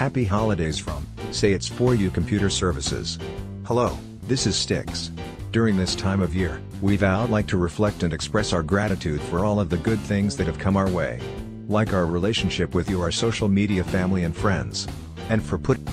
Happy holidays from, SAITS4U computer services. Hello, this is Styx. During this time of year, we vow like to reflect and express our gratitude for all of the good things that have come our way. Like our relationship with you our social media family and friends. And for putting.